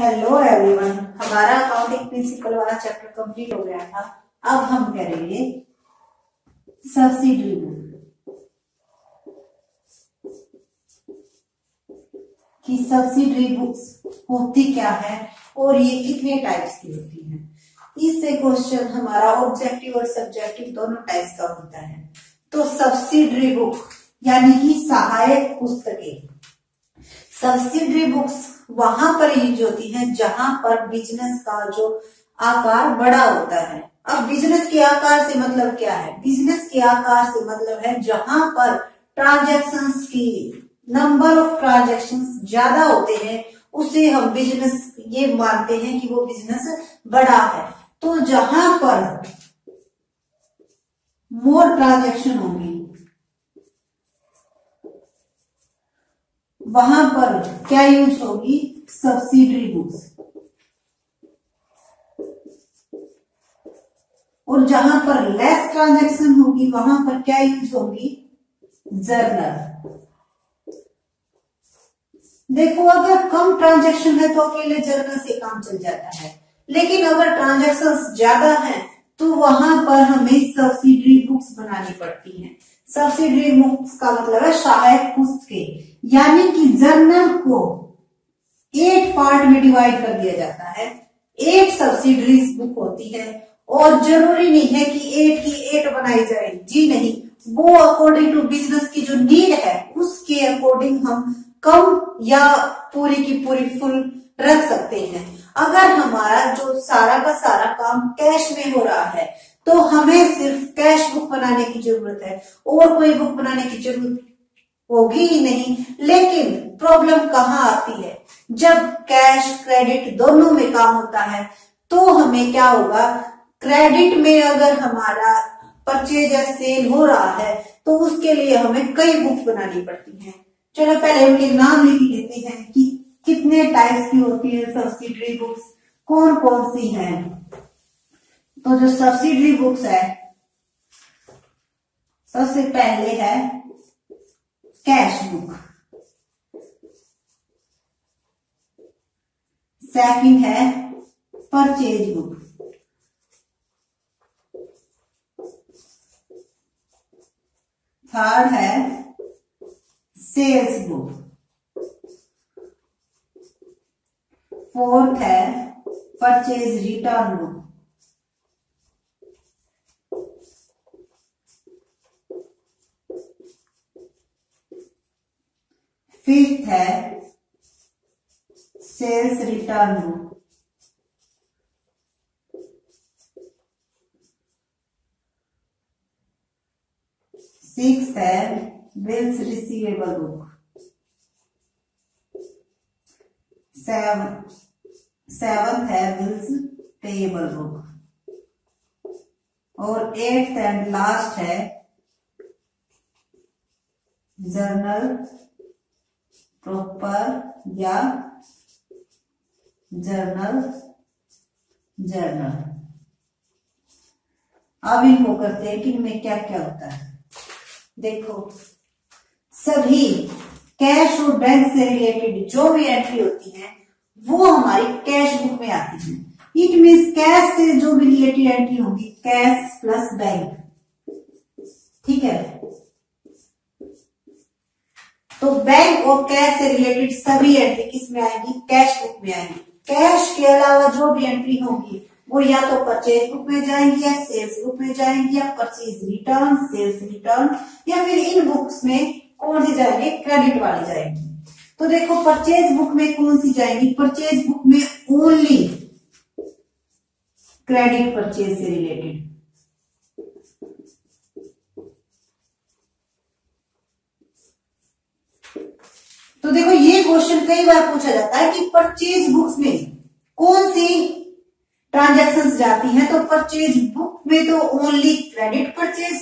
Hello everyone हमारा accounting principle वाला chapter complete हो गया था। अब हम करेंगे सब्सिडरी बुक कि सब्सिडरी बुक्स होती क्या है और ये कितने टाइप्स की होती है। इससे क्वेश्चन हमारा ऑब्जेक्टिव और सब्जेक्टिव दोनों टाइप्स का होता है। तो सब्सिडरी बुक यानी कि सहायक पुस्तकें। सब्सिडरी बुक्स वहाँ पर यूज़ होती है, जहाँ पर बिज़नेस का जो आकार बड़ा होता है। अब बिज़नेस के आकार से मतलब क्या है? बिज़नेस के आकार से मतलब है जहाँ पर ट्रांजेक्शन की नंबर ऑफ़ ट्रांजेक्शन ज़्यादा होते हैं, उसे हम बिज़नेस ये मानते हैं कि वो बिज़नेस बड़ा है। तो जहाँ पर मोर ट्रांजेक्शन होंगी वहाँ पर क्या यूज़ होगी? सब्सिडरी बुक्स और जहाँ पर लेस ट्रांजैक्शन होगी, वहाँ पर क्या यूज़ होगी? जर्नल देखो, अगर कम ट्रांजैक्शन है तो अकेले जर्नल से काम चल जाता है। लेकिन अगर ट्रांजेक्शन ज़्यादा है तो वहाँ पर हमें सब्सिडरी बुक्स बनानी पड़ती हैं। सब्सिडरी बुक्स का मतलब है सहायक पुस्तकें। यानी कि जर्नल को एट पार्ट में डिवाइड कर दिया जाता है। एट सब्सिडरीज बुक होती है और ज़रूरी नहीं है कि एट की एट बनाई जाए। जी नहीं, वो अकॉर्डिंग टू बिज़नेस की जो नीड है, उसके अकॉर्डिंग हम कम या पूरी की पूरी फुल रख सकते हैं। अगर हमारा जो सारा का सारा काम कैश में हो रहा है तो हमें सिर्फ़ कैश बुक बनाने की ज़रूरत है। और कोई बुक बनाने की ज़रूरत होगी ही नहीं। लेकिन प्रॉब्लम कहाँ आती है? जब कैश क्रेडिट दोनों में काम होता है तो हमें क्या होगा? क्रेडिट में अगर हमारा परचेज या सेल हो रहा है तो उसके लिए हमें कई बुक बनानी पड़ती है। चलो पहले उनके नाम लिख लेते हैं कि कितने टाइप्स की होती है सब्सिडरी बुक्स कौन कौन सी हैं? तो जो सब्सिडरी बुक्स है, सबसे पहले है कैश बुक सेकंड है परचेज बुक थर्ड है सेल्स बुक फोर्थ है परचेज रिटर्न बुक फिफ्थ है सेल्स रिटर्न सिक्स है bills receivable book seven seventh है बिल्स पेएबल बुक और एट्थ एंड लास्ट है जर्नल प्रॉपर या जर्नल जर्नल अब इनको करते हैं कि इनमें क्या क्या होता है। देखो, सभी कैश और बैंक से रिलेटेड जो भी एंट्री होती है, वो हमारी कैश बुक में आती है। इट मीन्स कैश से जो भी रिलेटेड एंट्री होगी कैश प्लस बैंक ठीक है? तो बैंक और कैश से रिलेटेड सभी एंट्री किसमें आएँगी? कैश बुक में आएगी। कैश के अलावा जो भी एंट्री होगी, वो या तो परचेज बुक में जाएँगी या सेल्स बुक में जाएँगी या परचेज रिटर्न सेल्स रिटर्न या फिर इन बुक्स में कौन सी जाएँगे? क्रेडिट वाली जाएँगी। तो देखो परचेज बुक में कौन सी जाएँगी? परचेज बुक में ओनली क्रेडिट परचेज से रिलेटेड तो देखो, ये क्वेश्चन कई बार पूछा जाता है कि परचेज बुक्स में कौन सी ट्रांजेक्शन जाती हैं? तो परचेज बुक में तो ओनली क्रेडिट परचेज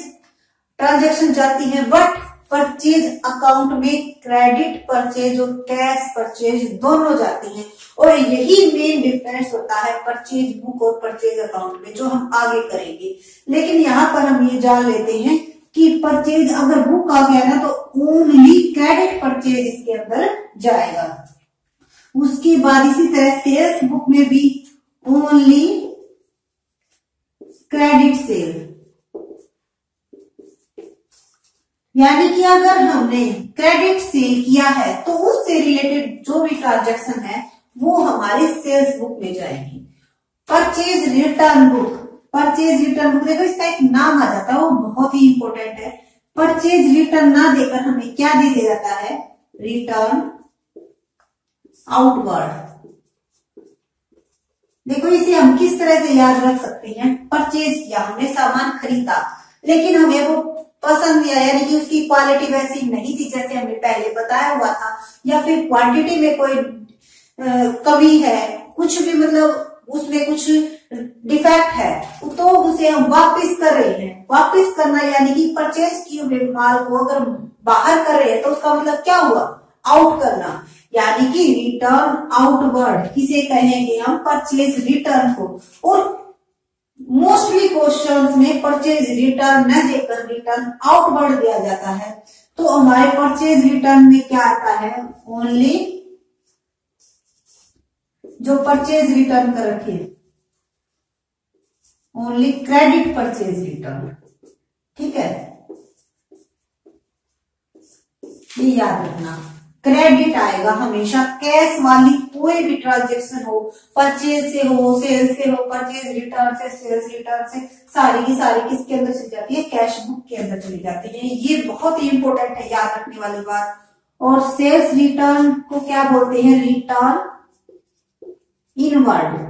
ट्रांजेक्शन जाती है बट परचेज अकाउंट में क्रेडिट परचेज और कैश परचेज दोनों जाती हैं। और यही मेन डिफरेंस होता है परचेज बुक और परचेज अकाउंट में, जो हम आगे करेंगे। लेकिन यहाँ पर हम ये जान लेते हैं कि परचेज अगर बुक आ गया ना तो ओनली क्रेडिट परचेज इसके अंदर जाएगा। उसके बाद इसी तरह सेल्स बुक में भी ओनली क्रेडिट सेल यानी कि अगर हमने क्रेडिट सेल किया है तो उससे रिलेटेड जो भी ट्रांजेक्शन है, वो हमारे सेल्स बुक में जाएगी। Purchase return book purchase return देखो, इसका एक नाम आ जाता है, वो बहुत ही इंपॉर्टेंट है। परचेज रिटर्न ना देकर हमें क्या दे दिया जाता है? रिटर्न आउटवर्ड देखो, इसे हम किस तरह से याद रख सकते हैं? परचेज किया हमने सामान खरीदा, लेकिन हमें वो पसंद आया, यानी कि उसकी क्वालिटी वैसी नहीं थी जैसे हमने पहले बताया हुआ था, या फिर क्वांटिटी में कोई कमी है, कुछ भी मतलब उसमें कुछ डिफेक्ट है। तो उसे हम वापस कर रहे हैं। वापस करना यानी कि परचेज किए हुए माल को अगर बाहर कर रहे हैं तो उसका मतलब क्या हुआ? आउट करना। यानी कि रिटर्न आउटवर्ड किसे कहेंगे हम? परचेज रिटर्न को। और मोस्टली क्वेश्चंस में परचेज रिटर्न न देकर रिटर्न आउटवर्ड दिया जाता है। तो हमारे परचेज रिटर्न में क्या आता है? ओनली जो परचेज रिटर्न कर रखे ओनली क्रेडिट परचेज रिटर्न। ठीक है? ये याद रखना। क्रेडिट आएगा हमेशा। कैश वाली कोई भी ट्रांजेक्शन हो परचेज से हो सेल्स से हो परचेज रिटर्न से सेल्स रिटर्न से, सारी की सारी किसके अंदर चली जाती है? कैश बुक के अंदर चली जाती है। ये बहुत ही इंपॉर्टेंट है, याद रखने वाली बात। और सेल्स रिटर्न को क्या बोलते हैं? रिटर्न इनवर्ड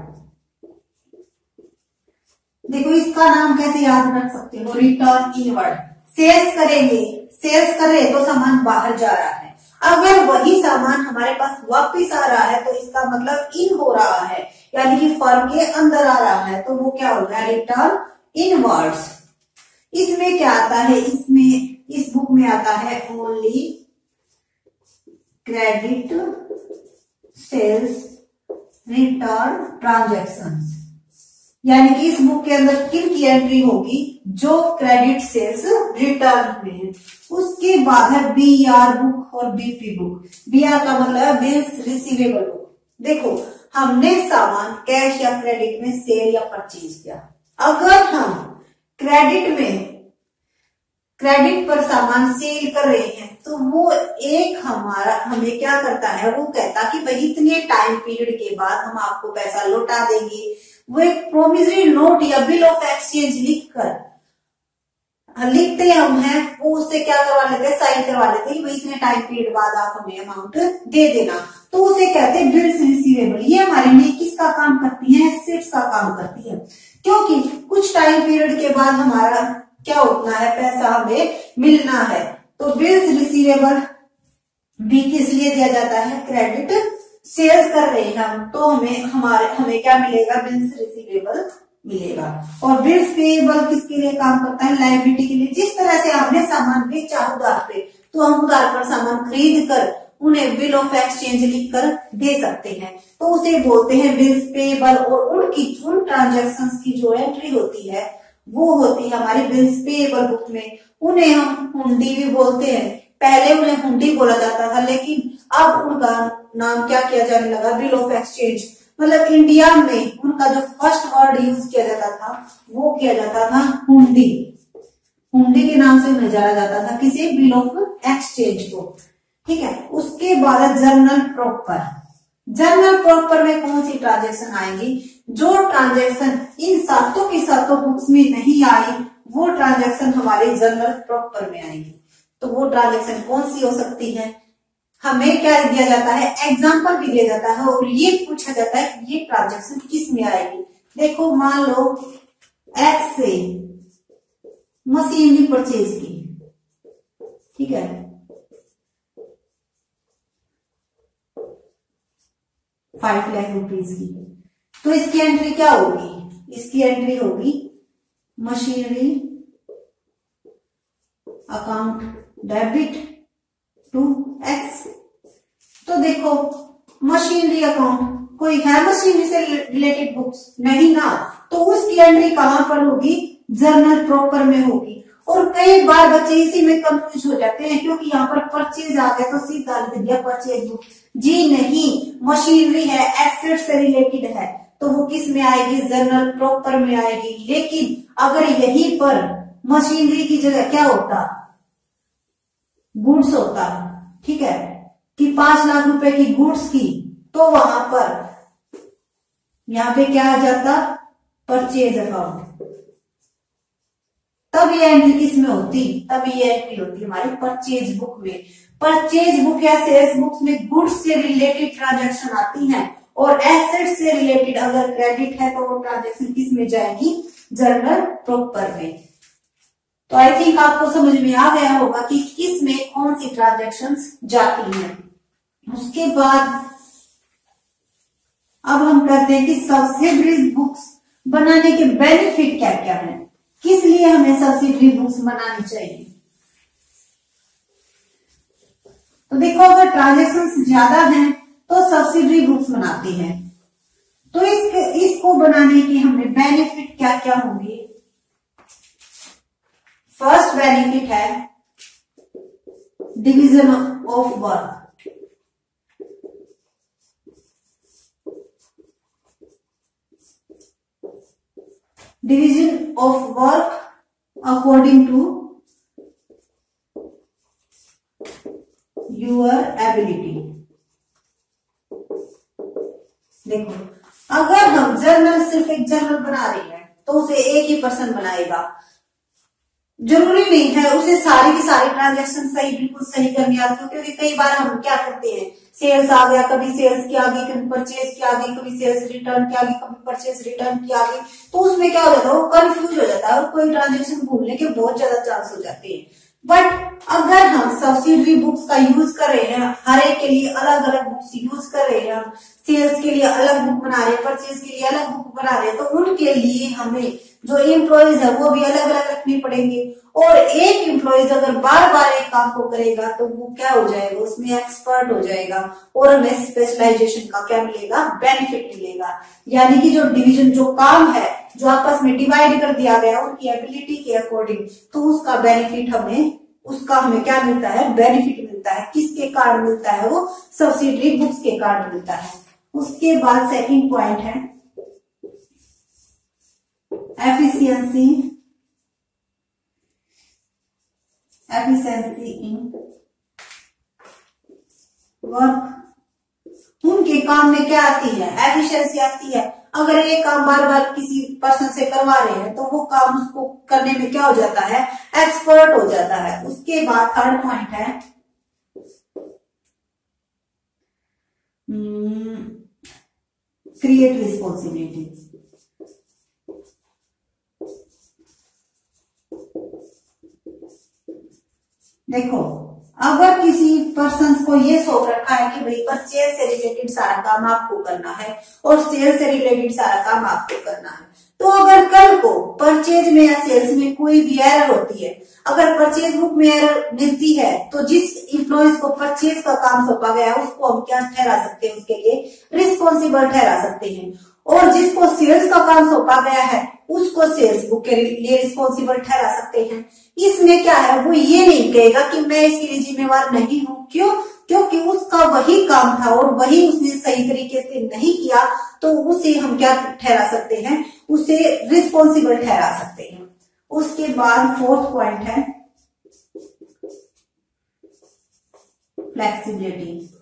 देखो इसका नाम कैसे याद रख सकते हो? रिटर्न इनवर्ड सेल्स करेंगे। सेल्स कर रहे तो सामान बाहर जा रहा है। अगर वही सामान हमारे पास वापस आ रहा है तो इसका मतलब इन हो रहा है। यानी कि फर्म के अंदर आ रहा है तो वो क्या होगा रिटर्न इनवर्ड्स इसमें क्या आता है? इसमें इस बुक में आता है only credit sales return transaction यानी कि इस बुक के अंदर किन की एंट्री होगी, जो क्रेडिट सेल्स रिटर्न हुए हैं। उसके बाद है बी आर बुक और बीपी बुक बी आर का मतलब बिल्स रिसीवेबल बुक देखो, हमने सामान कैश या क्रेडिट में सेल या परचेज किया। अगर हम क्रेडिट में क्रेडिट पर सामान सेल कर रहे हैं तो वो एक हमारा, हमें क्या करता है? वो कहता कि भाई, इतने टाइम पीरियड के बाद हम आपको पैसा लौटा देंगे। वो एक प्रोमिसरी नोट या बिल ऑफ़ एक्सचेंज लिख कर हाँ, लिखते हम हैं वो उससे क्या करवा लेते हैं साइन करवा लेते हैं इतने टाइम पीरियड बाद आप हमें अमाउंट दे देना। तो उसे कहते हैं बिल्स रिसीवेबल ये हमारे लिए किसका काम करती है? एसेट्स का काम करती है। क्योंकि कुछ टाइम पीरियड के बाद हमारा क्या उठना है? पैसा हमें मिलना है। तो बिल्स रिसीवेबल भी किस लिए दिया जाता है? क्रेडिट सेल्स कर रहे हैं हम तो हमें, हमारे, हमें क्या मिलेगा? बिल्स रिसीवेबल मिलेगा। और बिल्स पेएबल किसके लिए काम करता है? लाइबिलिटी के लिए। जिस तरह से आपने सामान बेचा उधार पे तो हम उधार पर सामान खरीद कर उन्हें बिल ऑफ़ एक्सचेंज लिख कर दे सकते हैं। तो उसे बोलते हैं बिल्स पेएबल और उनकी, उन ट्रांजेक्शन की जो एंट्री होती है, वो होती है हमारे बिल्स पेएबल बुक में। उन्हें हम हुंडी भी बोलते हैं। पहले उन्हें हुंडी बोला जाता था, लेकिन अब उनका नाम क्या किया जाने लगा? बिल ऑफ़ एक्सचेंज मतलब इंडिया में उनका जो फ़र्स्ट वर्ड यूज़ किया जाता था, वो किया जाता था हुंडी। हुंडी के नाम से नज़ारा जाता था किसी बिल ऑफ़ एक्सचेंज को। ठीक है? उसके बाद जर्नल प्रॉपर जर्नल प्रॉपर में कौन सी ट्रांजेक्शन आएँगी? जो ट्रांजेक्शन इन सातों की सातों बुक्स में नहीं आई, वो ट्रांजेक्शन हमारे जर्नल प्रॉपर में आएँगी। तो वो ट्रांजेक्शन कौन सी हो सकती है? हमें क्या दिया जाता है? एग्ज़ाम्पल भी दिया जाता है और ये पूछा जाता है ये ट्रांजेक्शन किसमें आएगी। देखो, मान लो एक्स से मशीनरी परचेज की। ठीक है? फाइव लाख रुपीज़ की। तो इसकी एंट्री क्या होगी? इसकी एंट्री होगी machinery account debit to X तो देखो, मशीनरी अकाउंट, कोई है मशीनरी से रिलेटेड बुक्स? नहीं ना। तो उसकी एंट्री कहाँ पर होगी? जर्नल प्रॉपर में होगी। और कई बार बच्चे इसी में कंफ्यूज हो जाते हैं, क्योंकि यहाँ पर परचेज आ गया तो सीधा लिख दिया परचेज बुक जी नहीं, मशीनरी है एसेट से रिलेटेड है। तो वो किसमें आएगी? जर्नल प्रॉपर में आएगी। लेकिन अगर यहीं पर मशीनरी की जगह क्या होता? गुड्स होता है, ठीक है? कि पाँच लाख रुपए की गुड्स की तो वहाँ पर यहाँ पे क्या आ जाता? Purchase account. तब ये एंट्री किसमें होती? तब ये एंट्री होती हमारी परचेज बुक में। परचेज बुक या सेल्स बुक में गुड्स से रिलेटेड ट्रांजेक्शन आती हैं, और एसेट से रिलेटेड अगर क्रेडिट है तो वो ट्रांजेक्शन किसमें जाएगी? जर्नल प्रॉपर में। तो आई थिंक आपको समझ में आ गया होगा कि किसमें कौन सी ट्रांजेक्शन जाती है। उसके बाद अब हम कहते हैं कि सब्सिडरीज बुक्स बनाने के बेनिफिट क्या क्या है। किस लिए हमें सब्सिडरी बुक्स बनानी चाहिए? तो देखो, अगर ट्रांजेक्शन ज़्यादा हैं तो सब्सिडरी बुक्स बनाती है। तो इस इसको बनाने के हमें बेनिफिट क्या क्या होंगे? फ़र्स्ट बेनिफिट है division of work division of work according to your ability. देखो, अगर हम जर्नल सिर्फ़ एक जर्नल बना रहे हैं तो उसे एक ही पर्सन बनाएगा। ज़रूरी नहीं है। उसे सारी की सारी ट्रांजेक्शन सही, बिल्कुल सही करनी आती है, क्योंकि कई बार हम क्या करते हैं? सेल्स आ गया, कभी सेल्स की आ गई कभी परचेज की आ गई कभी सेल्स रिटर्न की आ गई कभी परचेज रिटर्न की आ गई तो उसमें क्या हो जाता है? वो कंफ्यूज हो जाता है और कोई ट्रांजेक्शन भूलने के बहुत ज़्यादा चांस हो जाते हैं। बट अगर हम सब्सिडरी बुक्स का यूज़ कर रहे हैं, हर एक के लिए अलग अलग बुक्स यूज़ कर रहे हैं सेल्स के लिए अलग बुक बना रहे हैं परचेज के लिए अलग बुक बना रहे हैं तो उनके लिए हमें जो एम्प्लॉयज़ है, वो भी अलग अलग रखने पड़ेंगे। और एक एम्प्लॉयज़ अगर बार बार एक काम को करेगा तो वो क्या हो जाएगा? उसमें एक्सपर्ट हो जाएगा और हमें स्पेशलाइजेशन का क्या मिलेगा? बेनिफिट मिलेगा। यानी कि जो डिविजन जो काम है जो आपस में डिवाइड कर दिया गया, उनकी एबिलिटी के अकॉर्डिंग तो उसका बेनिफिट हमें, उसका हमें क्या मिलता है? बेनिफिट मिलता है। किसके कारण मिलता है वो? सब्सिडरी बुक्स के कारण मिलता है। उसके बाद सेकंड पॉइंट है। एफिशिएंसी एफिशिएंसी इन वर्क उनके काम में क्या आती है? एफिशिएंसी आती है। अगर ये काम बार बार किसी पर्सन से करवा रहे हैं तो वो काम उसको करने में क्या हो जाता है? एक्सपर्ट हो जाता है। उसके बाद थर्ड पॉइंट है। क्रिएट रिस्पॉन्सिबिलिटी देखो अगर किसी पर्सन को ये सोच रखा है कि भाई परचेज से रिलेटेड सारा काम आपको करना है और सेल से रिलेटेड सारा काम आपको करना है तो अगर कल को परचेज में या सेल्स में कोई भी एरर होती है, अगर परचेज बुक में एरर मिलती है तो जिस इम्प्लॉयज को परचेज का काम सौंपा गया है, उसको हम क्या ठहरा सकते हैं उसके लिए? रिस्पॉन्सिबल ठहरा सकते हैं। और जिसको सेल्स का काम सौंपा गया है, उसको सेल्स बुक के लिए रिस्पॉन्सिबल ठहरा सकते हैं। इसमें क्या है? वो ये नहीं कहेगा कि मैं इसके लिए जिम्मेवार नहीं हूँ। क्यों? क्योंकि उसका वही काम था और वही उसने सही तरीके से नहीं किया तो उसे हम क्या ठहरा सकते हैं? उसे रिस्पॉन्सिबल ठहरा सकते हैं। उसके बाद फोर्थ पॉइंट है फ्लेक्सिबिलिटी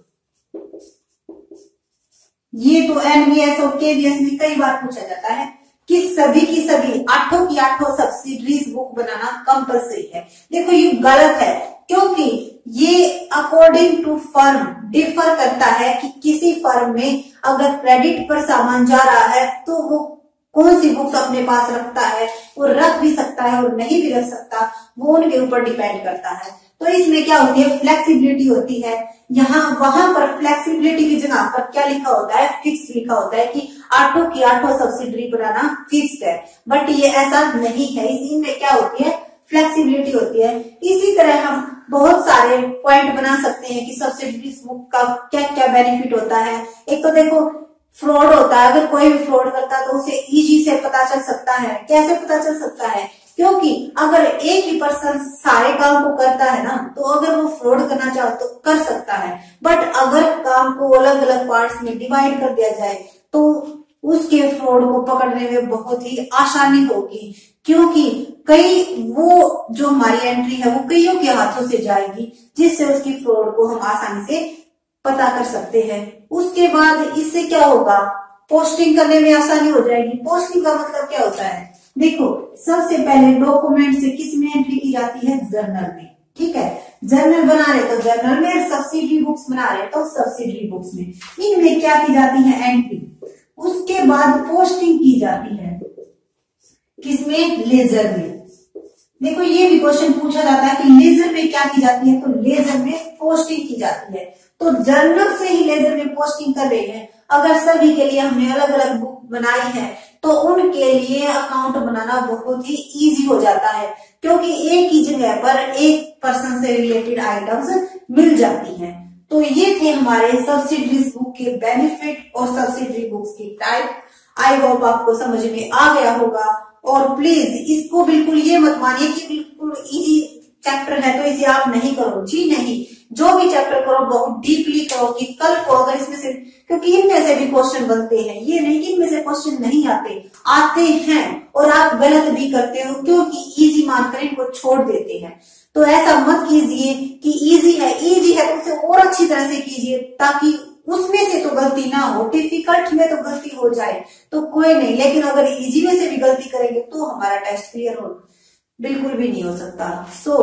ये तो एनवीएस और केवीएस में कई बार पूछा जाता है कि सभी की सभी आठों की आठों सब्सिडरीज बुक बनाना कंपलसरी है। देखो, ये गलत है, क्योंकि ये अकॉर्डिंग टू फर्म डिफर करता है कि किसी फर्म में अगर क्रेडिट पर सामान जा रहा है तो वो कौन सी बुक्स अपने पास रखता है, वो रख भी सकता है और नहीं भी रख सकता, वो उनके ऊपर डिपेंड करता है। तो इसमें क्या होती है? फ्लेक्सिबिलिटी होती है। यहाँ, वहाँ पर फ्लेक्सिबिलिटी की जगह पर क्या लिखा होता है? फिक्स लिखा होता है कि आठों की आठों सब्सिडरी बनाना फिक्स्ड है। बट ये ऐसा नहीं है। इसी में क्या होती है? फ्लेक्सिबिलिटी होती है। इसी तरह हम बहुत सारे पॉइंट बना सकते हैं कि सब्सिडरी बुक का क्या क्या बेनिफिट होता है। एक तो देखो फ्रॉड होता है। अगर कोई भी फ्रॉड करता है तो उसे इजी से पता चल सकता है। कैसे पता चल सकता है? क्योंकि अगर एक ही पर्सन सारे काम को करता है ना तो अगर वो फ्रॉड करना चाहो तो कर सकता है। बट अगर काम को अलग अलग पार्ट्स में डिवाइड कर दिया जाए तो उसके फ्रॉड को पकड़ने में बहुत ही आसानी होगी। क्योंकि कई वो जो हमारी एंट्री है, वो कईयों के हाथों से जाएगी, जिससे उसकी फ्रॉड को हम आसानी से पता कर सकते हैं। उसके बाद इससे क्या होगा? पोस्टिंग करने में आसानी हो जाएगी। पोस्टिंग का मतलब क्या होता है? देखो, सबसे पहले डॉक्यूमेंट से किसमें एंट्री की जाती है? जर्नल में, ठीक है? जर्नल बना रहे तो जर्नल में सब्सिडी बुक्स बना रहे तो सब्सिडी बुक्स में। इनमें क्या की जाती है? एंट्री उसके बाद पोस्टिंग की जाती है। किसमें लेजर में। देखो, ये भी क्वेश्चन पूछा जाता है कि लेजर में क्या की जाती है? तो लेजर में पोस्टिंग की जाती है। तो जर्नल से ही लेजर में पोस्टिंग कर रहे हैं। अगर सभी के लिए हमने अलग अलग बुक बनाई है तो उनके लिए अकाउंट बनाना बहुत ही इजी हो जाता है, क्योंकि एक ही जगह पर एक पर्सन से रिलेटेड आइटम्स मिल जाती हैं। तो ये थे हमारे सब्सिडरीज बुक के बेनिफिट और सब्सिडरी बुक्स की टाइप आई होप आपको समझ में आ गया होगा। और प्लीज़ इसको बिल्कुल ये मत मानिए कि बिल्कुल इजी चैप्टर है तो इसे आप नहीं करो। जी नहीं। जो भी चैप्टर करो, बहुत डीपली करो कि कल को अगर इसमें से, क्योंकि इनमें से भी क्वेश्चन बनते हैं। ये नहीं कि इनमें से क्वेश्चन नहीं आते आते हैं और आप गलत भी करते हो, क्योंकि इजी मानकर इनको छोड़ देते हैं। तो ऐसा मत कीजिए कि इजी है इजी है, उसे और अच्छी तरह से कीजिए, ताकि उसमें से तो गलती ना हो डिफ़िकल्ट में तो गलती हो जाए तो कोई नहीं। लेकिन अगर इजी में से भी गलती करेंगे तो हमारा टेस्ट क्लियर हो, बिल्कुल भी नहीं हो सकता। सो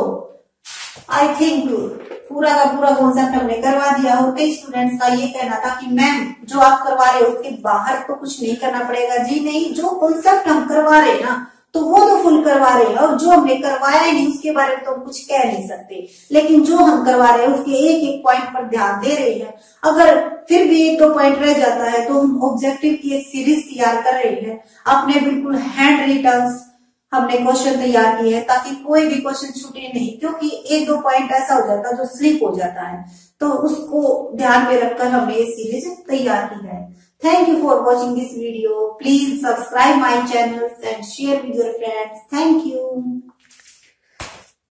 आई थिंक पूरा का पूरा कॉन्सेप्ट हमने करवा दिया और कई स्टूडेंट्स का ये कहना था कि मैम जो आप करवा रहे हो, उसके बाहर तो कुछ नहीं करना पड़ेगा। जी नहीं, जो कॉन्सेप्ट हम करवा रहे हैं ना तो वो तो फुल करवा रहे हैं। और जो हमने करवाया ही नहीं, उसके बारे में तो हम कुछ कह नहीं सकते। लेकिन जो हम करवा रहे हैं, उसके एक एक पॉइंट पर ध्यान दे रहे हैं। अगर फिर भी एक दो पॉइंट रह जाता है तो हम ऑब्जेक्टिव की एक सीरीज़ तैयार कर रहे हैं। अपने बिल्कुल हैंड रिटर्न हमने क्वेश्चन तैयार किए हैं ताकि कोई भी क्वेश्चन छूटे नहीं, क्योंकि एक दो पॉइंट ऐसा हो जाता है जो स्लिप हो जाता है। तो उसको ध्यान में रखकर हमने ये सीरीज़ तैयार की है। Thank you for watching this video please subscribe my channel and share with your friends thank you